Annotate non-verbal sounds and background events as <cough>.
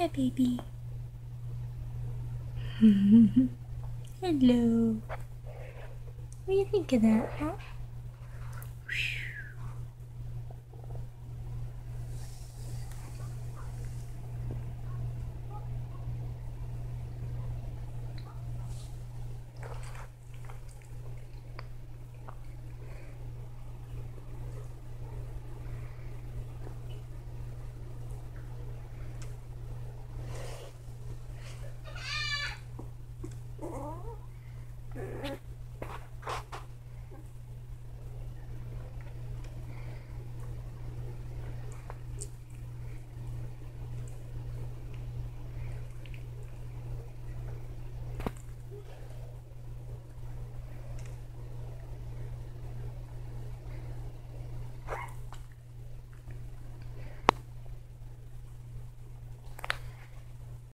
Hi, baby. <laughs> Hello. What do you think of that, huh?